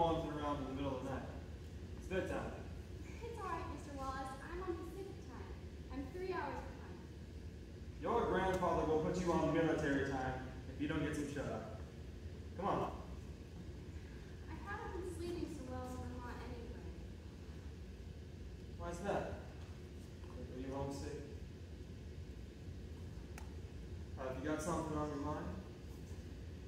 wandering around in the middle of the night? It's bedtime. It's all right, Mr. Wallace. I'm on Pacific time. I'm three hours behind. Your grandfather will put you on military time if you don't get some shut up. Come on. I haven't been sleeping so well as I want anyway. Why's that? Are you homesick? Have you got something on your mind?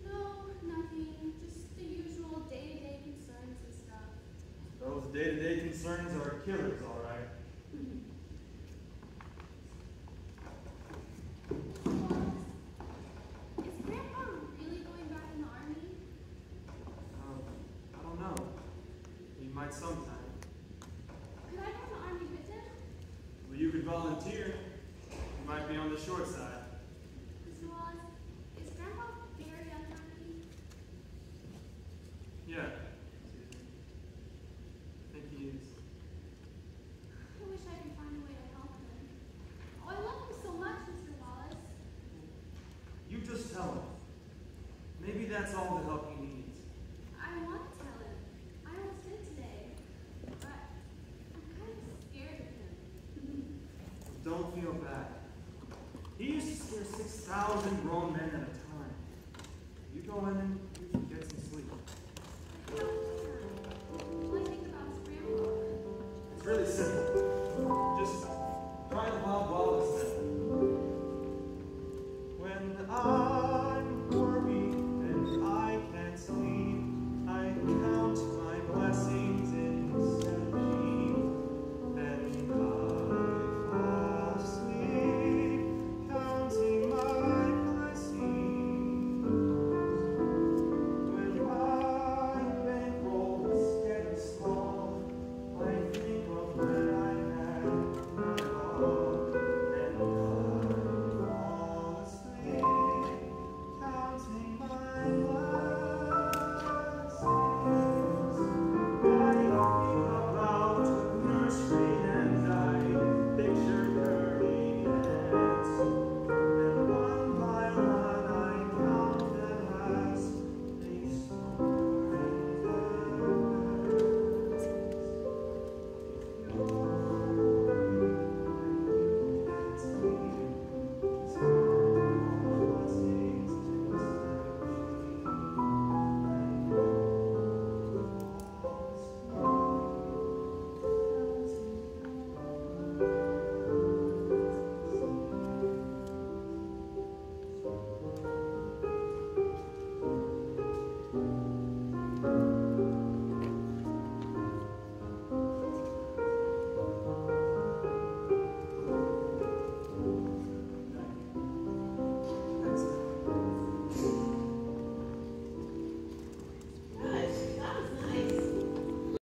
No, nothing. Just the usual day-to-day concerns and stuff. Those day-to-day concerns are killers, all right. Is Grandpa really going back in the army? Um, I don't know. He might sometime. Could I go in the army with him? Well, you could volunteer. You might be on the short side. Mr. Wallace, is Grandpa very unhappy? Yeah. I think he is. I wish I could find a way to help him. Oh, I love him so much, Mr. Wallace. You just tell him. Maybe that's all the help he needs. I want to tell him. I almost did today. But I'm kind of scared of him. Don't feel bad. He used to scare 6,000 grown men at a time. You go in and